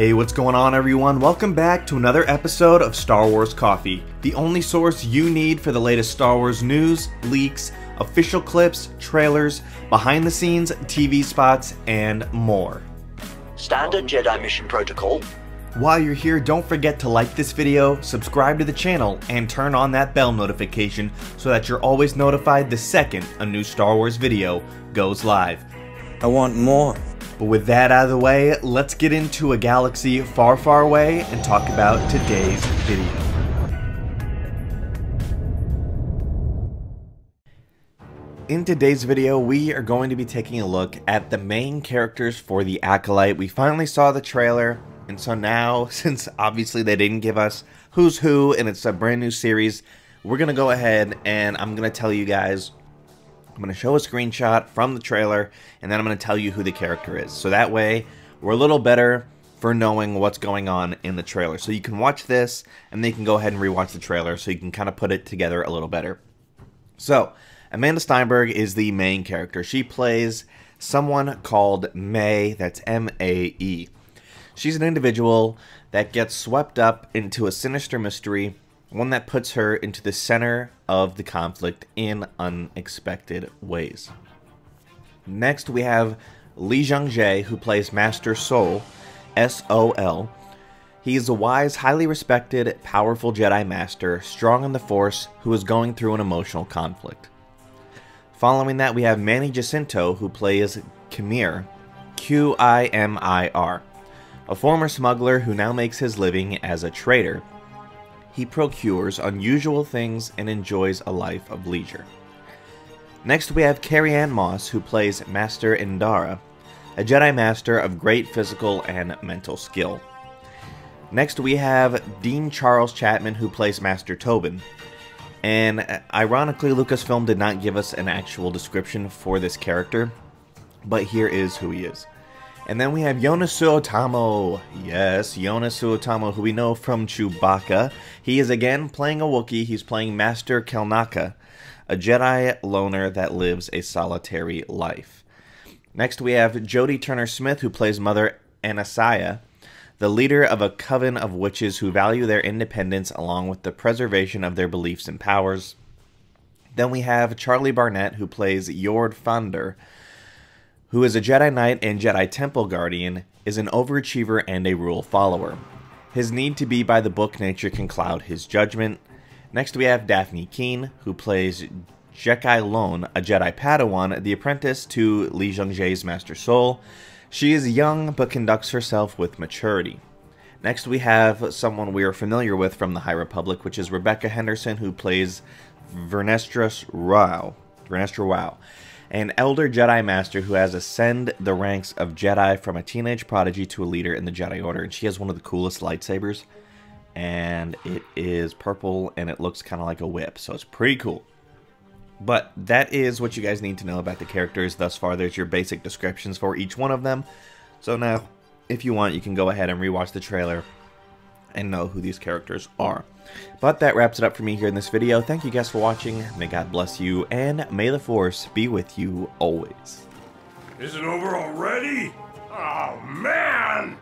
Hey, what's going on, everyone? Welcome back to another episode of Star Wars Coffee, the only source you need for the latest Star Wars news, leaks, official clips, trailers, behind the scenes, TV spots, and more. Standard Jedi mission protocol. While you're here, don't forget to like this video, subscribe to the channel, and turn on that bell notification so that you're always notified the second a new Star Wars video goes live. I want more. But with that out of the way, let's get into a galaxy far, far away and talk about today's video. In today's video, we are going to be taking a look at the main characters for the Acolyte. We finally saw the trailer, and so now, since obviously they didn't give us who's who and it's a brand new series, we're going to go ahead and I'm going to tell you guys I'm going to show a screenshot from the trailer, and then I'm going to tell you who the character is. So that way, we're a little better for knowing what's going on in the trailer. So you can watch this, and then you can go ahead and rewatch the trailer so you can kind of put it together a little better. So, Amanda Stenberg is the main character. She plays someone called Mae, that's M-A-E. She's an individual that gets swept up into a sinister mystery one that puts her into the center of the conflict in unexpected ways. Next, we have Lee Jung-jae, who plays Master Sol, S O L. He is a wise, highly respected, powerful Jedi Master, strong in the Force, who is going through an emotional conflict. Following that, we have Manny Jacinto, who plays Qimir, Q I M I R, a former smuggler who now makes his living as a trader he procures unusual things and enjoys a life of leisure. Next, we have Carrie Ann Moss, who plays Master Indara, a Jedi Master of great physical and mental skill. Next, we have Dean Charles Chapman, who plays Master Torbin. And uh, ironically, Lucasfilm did not give us an actual description for this character, but here is who he is. And then we have Joonas Suotamo. Yes, Joonas Suotamo, who we know from Chewbacca. He is again playing a Wookiee. He's playing Master Kelnacca, a Jedi loner that lives a solitary life. Next, we have Jodie Turner Smith, who plays Mother Aniseya, the leader of a coven of witches who value their independence along with the preservation of their beliefs and powers. Then we have Charlie Barnett, who plays Yord Fandar, who is a Jedi Knight and Jedi Temple Guardian, is an overachiever and a rule follower. His need to be by the book nature can cloud his judgment. Next we have Dafne Keen, who plays Jecki Lon, a Jedi Padawan, the apprentice to Lee Jung-jae's Master Sol. She is young but conducts herself with maturity. Next we have someone we are familiar with from the High Republic, which is Rebecca Henderson, who plays Vernestra Rwoh. Vernestra Rwoh an elder Jedi Master who has ascended the ranks of Jedi from a teenage prodigy to a leader in the Jedi Order. And she has one of the coolest lightsabers. And it is purple and it looks kind of like a whip. So it's pretty cool. But that is what you guys need to know about the characters thus far. There's your basic descriptions for each one of them. So now, if you want, you can go ahead and rewatch the trailer and know who these characters are. But that wraps it up for me here in this video. Thank you guys for watching. May God bless you, and may the Force be with you always. Is it over already? Oh, man!